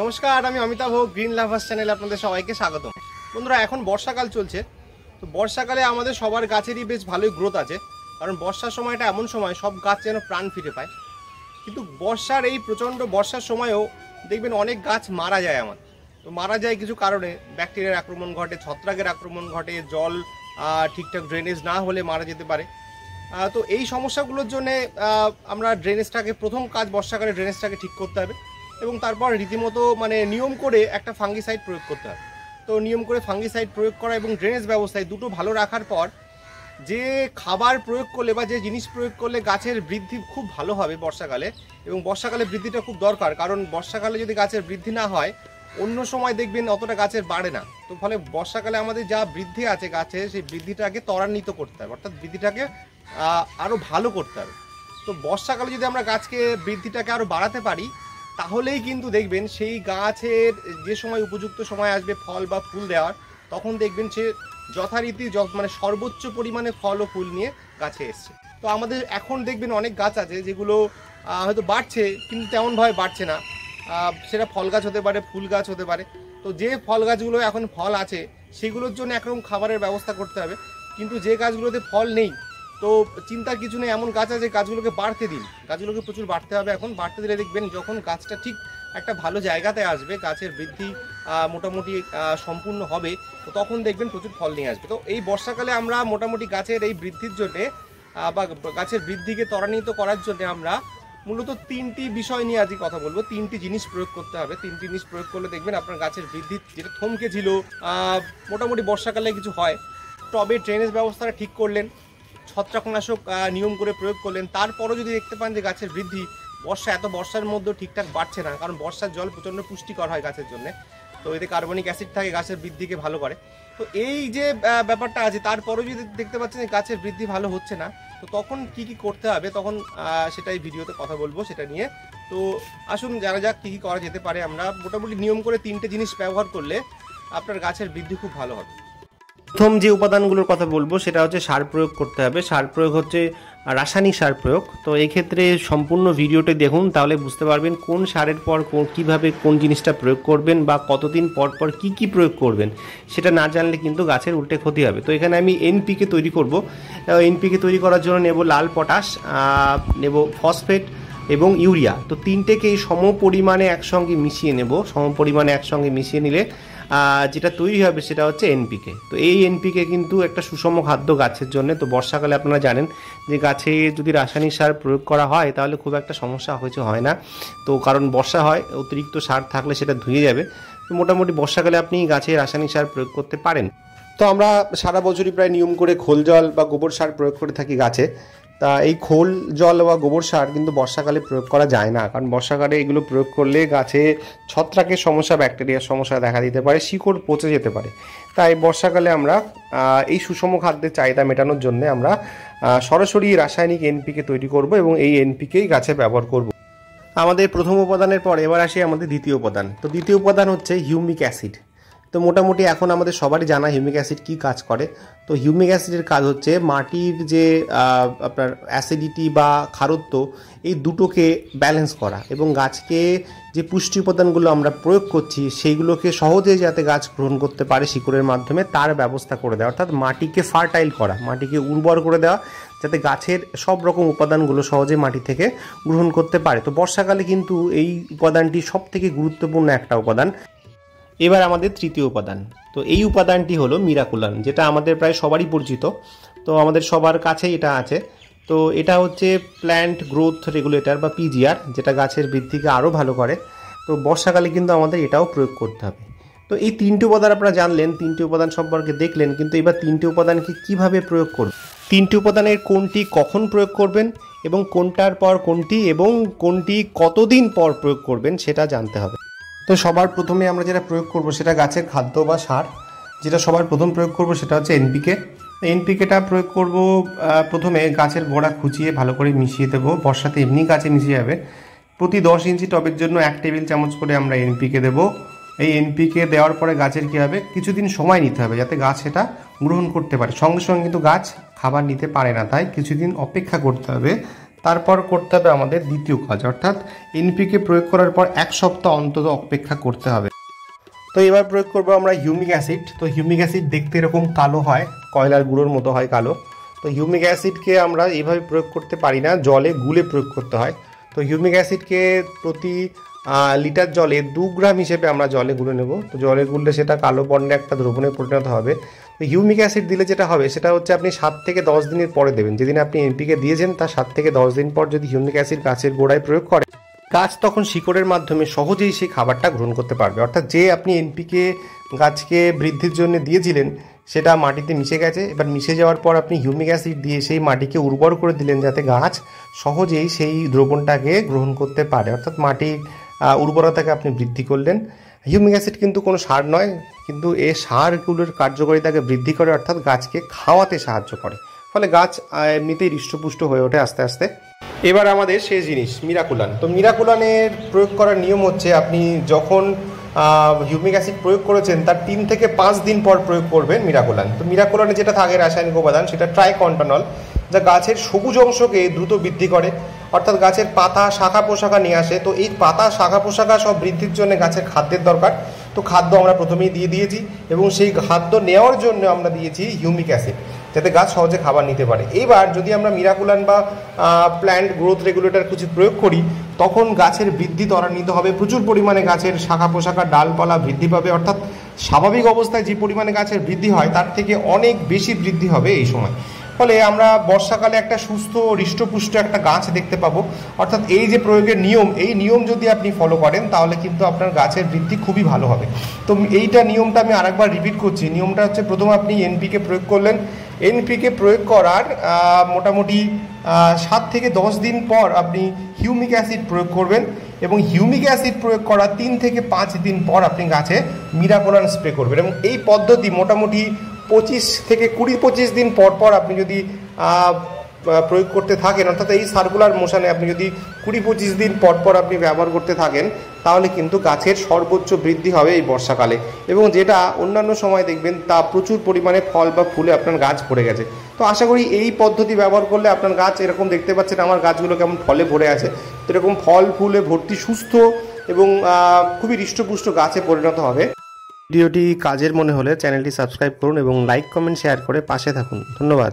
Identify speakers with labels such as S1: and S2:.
S1: নমস্কার, আমি Amitabh green lovers চ্যানেলে আপনাদের সবাইকে স্বাগত বন্ধুরা, এখন বর্ষাকাল চলছে, তো বর্ষাকালে আমাদের সবার গাছেরই বেশ ভালোই গ্রোথ আছে, কারণ বর্ষার সময়টা এমন সময়, সব গাছ যেন প্রাণ ফিরে পায়। কিন্তু বর্ষার এই প্রচণ্ড বর্ষার সময়ও দেখবেন অনেক গাছ মারা যায় আমার। তো মারা যায় কিছু কারণে ব্যাকটেরিয়ার আক্রমণ ঘটে, ছত্রাকের আক্রমণ ঘটে, জল ঠিকঠাক ড্রেনেজ না হলে মারা যেতে পারে। তো এই সমস্যাগুলোর জন্যে আমরা ড্রেনেজটাকে প্রথম কাজ বর্ষাকালে ড্রেনেজটাকে ঠিক করতে হবে। এবং তারপর রীতিমতো মানে নিয়ম করে একটা ফাঙ্গিসাইড প্রয়োগ করতে হয়। তো নিয়ম করে ফাঙ্গিসাইড প্রয়োগ করা এবং ড্রেনেজ ব্যবস্থায় দুটো ভালো রাখার পর যে খাবার প্রয়োগ করলে বা যে জিনিস প্রয়োগ করলে গাছের বৃদ্ধি খুব ভালো হবে বর্ষাকালে এবং বর্ষাকালে বৃদ্ধিটা খুব দরকার, কারণ বর্ষাকালে যদি গাছের বৃদ্ধি না হয়, অন্য সময় দেখবেন অতটা গাছের বাড়ে না। তো ফলে বর্ষাকালে আমাদের যা বৃদ্ধি আছে গাছে, সেই বৃদ্ধিটাকে ত্বরান্বিত করতে হবে, অর্থাৎ বৃদ্ধিটাকে আরও ভালো করতে হবে। তো বর্ষাকালে যদি আমরা গাছকে বৃদ্ধিটাকে আরও বাড়াতে পারি তাহলেই কিন্তু দেখবেন সেই গাছের যে সময় উপযুক্ত সময় আসবে ফল বা ফুল দেওয়ার, তখন দেখবেন সে যথারীতি মানে সর্বোচ্চ পরিমাণে ফল ও ফুল নিয়ে গাছে এসছে। তো আমাদের এখন দেখবেন অনেক গাছ আছে যেগুলো হয়তো বাড়ছে কিন্তু তেমনভাবে বাড়ছে না। সেটা ফল গাছ হতে পারে, ফুল গাছ হতে পারে। তো যে ফল গাছগুলো এখন ফল আছে, সেগুলোর জন্য একরকম খাবারের ব্যবস্থা করতে হবে। কিন্তু যে গাছগুলোতে ফল নেই তো চিন্তার কিছু নেই, এমন গাছ আছে গাছগুলোকে বাড়তে দিন। গাছগুলোকে প্রচুর বাড়তে হবে এখন। বাড়তে দিলে দেখবেন যখন গাছটা ঠিক একটা ভালো জায়গাতে আসবে, গাছের বৃদ্ধি মোটামুটি সম্পূর্ণ হবে, তো তখন দেখবেন প্রচুর ফল নিয়ে আসবে। তো এই বর্ষাকালে আমরা মোটামুটি গাছের এই বৃদ্ধির জন্যে বা গাছের বৃদ্ধিকে ত্বরান্বিত করার জন্য আমরা মূলত তিনটি বিষয় নিয়ে আজকে কথা বলব। তিনটি জিনিস প্রয়োগ করতে হবে। তিনটি জিনিস প্রয়োগ করলে দেখবেন আপনার গাছের বৃদ্ধি যেটা থমকে ছিল মোটামুটি বর্ষাকালে কিছু হয়। টবে ড্রেনেজ ব্যবস্থাটা ঠিক করলেন। ছত্রাকনাশক নিয়ম করে প্রয়োগ করলেন। তারপরও যদি দেখতে পান যে গাছের বৃদ্ধি, বর্ষা, এত বর্ষার মধ্যেও ঠিকঠাক বাড়ছে না, কারণ বর্ষার জল প্রচণ্ড পুষ্টিকর হয় গাছের জন্য। তো এতে কার্বনিক অ্যাসিড থাকে, গাছের বৃদ্ধিকে ভালো করে। তো এই যে ব্যাপারটা আছে, তারপরেও যদি দেখতে পাচ্ছেন যে গাছের বৃদ্ধি ভালো হচ্ছে না, তো তখন কি কি করতে হবে? তখন সেটাই ভিডিওতে কথা বলব, সেটা নিয়ে। তো আসুন যারা যাক কী কী করা যেতে পারে। আমরা মোটামুটি নিয়ম করে তিনটে জিনিস ব্যবহার করলে আপনার গাছের বৃদ্ধি খুব ভালো হবে। প্রথম যে উপাদানগুলোর কথা বলব, সেটা হচ্ছে সার প্রয়োগ করতে হবে। সার প্রয়োগ হচ্ছে রাসায়নিক সার প্রয়োগ। তো এই ক্ষেত্রে সম্পূর্ণ ভিডিওটি দেখুন, তাহলে বুঝতে পারবেন কোন সারের পর কীভাবে কোন জিনিসটা প্রয়োগ করবেন বা কতদিন পর পর কী কী প্রয়োগ করবেন, সেটা না জানলে কিন্তু গাছের উল্টে ক্ষতি হবে। তো এখানে আমি এনপিকে তৈরি করব। এনপিকে তৈরি করার জন্য নেব লাল পটাশ নেব ফসফেট এবং ইউরিয়া। তো তিনটেকেই সম পরিমাণে একসঙ্গে মিশিয়ে নেব। সম পরিমাণে একসঙ্গে মিশিয়ে নিলে যেটা তৈরি হবে সেটা হচ্ছে এনপিকে তো এই এনপিকে কিন্তু একটা সুষম খাদ্য গাছের জন্য। তো বর্ষাকালে আপনারা জানেন যে গাছে যদি রাসায়নিক সার প্রয়োগ করা হয়, তাহলে খুব একটা সমস্যা হয়েছে, হয় না। তো কারণ বর্ষা হয়, অতিরিক্ত সার থাকলে সেটা ধুয়ে যাবে। তো মোটামুটি বর্ষাকালে আপনি গাছে রাসায়নিক সার প্রয়োগ করতে পারেন। তো আমরা সারা বছরই প্রায় নিয়ম করে খোল জল বা গোবর সার প্রয়োগ করে থাকি গাছে। তা এই খোল জল বা গোবর সার কিন্তু বর্ষাকালে প্রয়োগ করা যায় না। কারণ বর্ষাকালে এগুলো প্রয়োগ করলে গাছে ছত্রাকের সমস্যা, ব্যাকটেরিয়ার সমস্যা দেখা দিতে পারে, শিকড় পচে যেতে পারে। তাই বর্ষাকালে আমরা এই সুষম খাদ্যের চাহিদা মেটানোর জন্য আমরা সরাসরি রাসায়নিক এনপিকে তৈরি করব এবং এই এনপিকেই গাছে ব্যবহার করব। আমাদের প্রথম উপাদানের পর এবার আসি আমাদের দ্বিতীয় উপাদান। তো দ্বিতীয় উপাদান হচ্ছে হিউমিক অ্যাসিড। তো মোটামুটি এখন আমাদের সবারই জানা হিউমিক অ্যাসিড কী কাজ করে। তো হিউমিক অ্যাসিডের কাজ হচ্ছে মাটির যে আপনার অ্যাসিডিটি বা খারত্ব, এই দুটোকে ব্যালেন্স করা এবং গাছকে যে পুষ্টি উপাদানগুলো আমরা প্রয়োগ করছি, সেইগুলোকে সহজে যাতে গাছ গ্রহণ করতে পারে শিকড়ের মাধ্যমে, তার ব্যবস্থা করে দেওয়া। অর্থাৎ মাটিকে ফার্টাইল করা, মাটিকে উর্বর করে দেওয়া, যাতে গাছের সব রকম উপাদানগুলো সহজে মাটি থেকে গ্রহণ করতে পারে। তো বর্ষাকালে কিন্তু এই উপাদানটি সব থেকে গুরুত্বপূর্ণ একটা উপাদান। এবার আমাদের তৃতীয় উপাদান। তো এই উপাদানটি হলো মিরাকুলান, যেটা আমাদের প্রায় সবারই পরিচিত। তো আমাদের সবার কাছেই এটা আছে। তো এটা হচ্ছে প্ল্যান্ট গ্রোথ রেগুলেটর বা পিজিআর যেটা গাছের বৃদ্ধিকে আরও ভালো করে। তো বর্ষাকালে কিন্তু আমাদের এটাও প্রয়োগ করতে হবে। তো এই তিনটি উপাদান আপনারা জানলেন, তিনটি উপাদান সম্পর্কে দেখলেন, কিন্তু এবার তিনটি উপাদানকে কীভাবে প্রয়োগ করবেন তিনটি উপাদানের কোনটি কখন প্রয়োগ করবেন এবং কোনটার পর কোনটি এবং কোনটি কতদিন পর প্রয়োগ করবেন সেটা জানতে হবে। তো সবার প্রথমে আমরা যেটা প্রয়োগ করব সেটা গাছের খাদ্য বা সার। যেটা সবার প্রথম প্রয়োগ করব সেটা হচ্ছে এনপিকে এনপিকেটা প্রয়োগ করব প্রথমে গাছের গোড়া খুঁচিয়ে ভালো করে মিশিয়ে দেবো। বর্ষাতে এমনি গাছে মিশিয়ে যাবে। প্রতি দশ ইঞ্চি টবের জন্য এক টেবিল চামচ করে আমরা এনপিকে দেবো। এই এনপিকে দেওয়ার পরে গাছের কী হবে? কিছুদিন সময় নিতে হবে যাতে গাছ এটা গ্রহণ করতে পারে। সঙ্গে সঙ্গে কিন্তু গাছ খাবার নিতে পারে না, তাই কিছুদিন অপেক্ষা করতে হবে। তারপর করতে হবে আমাদের দ্বিতীয় কাজ, অর্থাৎ এনপিকে প্রয়োগ করার পর এক সপ্তাহ অন্তত অপেক্ষা করতে হবে। তো এবার প্রয়োগ করব আমরা হিউমিক অ্যাসিড তো হিউমিক অ্যাসিড দেখতে এরকম কালো হয়, কয়লার গুঁড়োর মতো হয় কালো। তো হিউমিক অ্যাসিডকে আমরা এভাবে প্রয়োগ করতে পারি না, জলে গুলে প্রয়োগ করতে হয়। তো হিউমিক অ্যাসিডকে প্রতি লিটার জলে দু গ্রাম হিসেবে আমরা জলে গুলে নেব। তো জলে গুললে সেটা কালো বর্ণে একটা দ্রবণে পরিণত হবে। তো হিউমিক অ্যাসিড দিলে যেটা হবে, সেটা হচ্ছে আপনি সাত থেকে দশ দিনের পরে দেবেন। যেদিন আপনি এনপিকে দিয়েছেন, তার সাত থেকে দশ দিন পর যদি হিউমিক অ্যাসিড গাছের গোড়ায় প্রয়োগ করে, গাছ তখন শিকড়ের মাধ্যমে সহজেই সেই খাবারটা গ্রহণ করতে পারবে। অর্থাৎ যে আপনি এনপিকে গাছকে বৃদ্ধির জন্য দিয়েছিলেন, সেটা মাটিতে মিশে গেছে। এবার মিশে যাওয়ার পর আপনি হিউমিক অ্যাসিড দিয়ে সেই মাটিকে উর্বর করে দিলেন, যাতে গাছ সহজেই সেই দ্রবণটাকে গ্রহণ করতে পারে। অর্থাৎ মাটির উর্বরতাকে আপনি বৃদ্ধি করলেন। হিউমিক অ্যাসিড কিন্তু কোনো সার নয়, কিন্তু এই সারগুলোর কার্যকারিতাকে বৃদ্ধি করে, অর্থাৎ গাছকে খাওয়াতে সাহায্য করে। ফলে গাছ এমনিতেই হৃষ্টপুষ্ট হয়ে ওঠে আস্তে আস্তে। এবার আমাদের শেষ জিনিস, মিরাকুলান। তো মিরাকুলানের প্রয়োগ করার নিয়ম হচ্ছে, আপনি যখন হিউমিক অ্যাসিড প্রয়োগ করেছেন, তার তিন থেকে পাঁচ দিন পর প্রয়োগ করবেন মিরাকুলান। তো মিরাকুলানে যেটা থাকে রাসায়নিক উপাদান, সেটা ট্রাইকন্টানল, যা গাছের সবুজ অংশকে দ্রুত বৃদ্ধি করে। অর্থাৎ গাছের পাতা, শাখা পোশাকা নিয়ে আসে। তো এই পাতা, শাখা পোশাকা সব বৃদ্ধির জন্য গাছের খাদ্যের দরকার। তো খাদ্য আমরা প্রথমেই দিয়ে দিয়েছি এবং সেই খাদ্য নেওয়ার জন্য আমরা দিয়েছি হিউমিক অ্যাসিড যাতে গাছ সহজে খাবার নিতে পারে। এইবার যদি আমরা মিরাকুলান বা প্ল্যান্ট গ্রোথ রেগুলেটর কিছু প্রয়োগ করি, তখন গাছের বৃদ্ধি ত্বরান্বিত হবে। প্রচুর পরিমাণে গাছের শাখা পোশাকা ডালপালা বৃদ্ধি পাবে। অর্থাৎ স্বাভাবিক অবস্থায় যে পরিমাণে গাছের বৃদ্ধি হয়, তার থেকে অনেক বেশি বৃদ্ধি হবে এই সময়। ফলে আমরা বর্ষাকালে একটা সুস্থ, হৃষ্টপুষ্ট একটা গাছ দেখতে পাবো। অর্থাৎ এই যে প্রয়োগের নিয়ম, এই নিয়ম যদি আপনি ফলো করেন, তাহলে কিন্তু আপনার গাছের বৃদ্ধি খুবই ভালো হবে। তো এইটা নিয়মটা আমি আরেকবার রিপিট করছি। নিয়মটা হচ্ছে, প্রথম আপনি এনপিকে প্রয়োগ করলেন। এনপিকে প্রয়োগ করার মোটামুটি সাত থেকে দশ দিন পর আপনি হিউমিক অ্যাসিড প্রয়োগ করবেন এবং হিউমিক অ্যাসিড প্রয়োগ করার তিন থেকে পাঁচ দিন পর আপনি গাছে মিরাকোলান স্প্রে করবেন। এবং এই পদ্ধতি মোটামুটি পঁচিশ থেকে কুড়ি, পঁচিশ দিন পর পর আপনি যদি প্রয়োগ করতে থাকেন, অর্থাৎ এই সার্কুলার মোশানে আপনি যদি কুড়ি, পঁচিশ দিন পর পর আপনি ব্যবহার করতে থাকেন, তাহলে কিন্তু গাছের সর্বোচ্চ বৃদ্ধি হবে এই বর্ষাকালে। এবং যেটা অন্যান্য সময় দেখবেন, তা প্রচুর পরিমাণে ফল বা ফুলে আপনার গাছ ভরে গেছে। তো আশা করি এই পদ্ধতি ব্যবহার করলে আপনার গাছ এরকম দেখতে পাচ্ছেন, আমার গাছগুলো কেমন ফলে ভরে আছে। তো এরকম ফল, ফুলে ভর্তি, সুস্থ এবং খুবই হৃষ্টপুষ্ট গাছে পরিণত হবে। ভিডিওটি কাজের মনে হলে চ্যানেলটি সাবস্ক্রাইব করুন এবং লাইক, কমেন্ট, শেয়ার করে পাশে থাকুন। ধন্যবাদ।